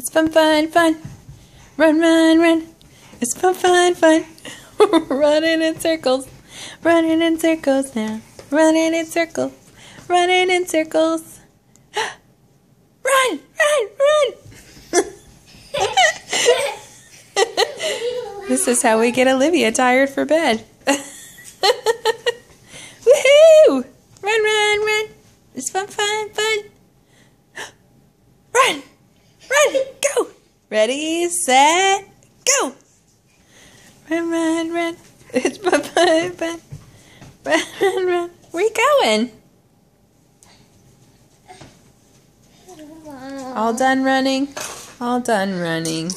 It's fun, fun, fun. Run, run, run. It's fun, fun, fun. running in circles. Running in circles now. Running in circles. Running in circles. run, run, run. this is how we get Olivia tired for bed. Woohoo! Run, run, run. It's fun, fun, fun. Run! Run! Go! Ready, set, go! Run, run, run. It's fun, fun. Run, run, run. Where you going? All done running? All done running.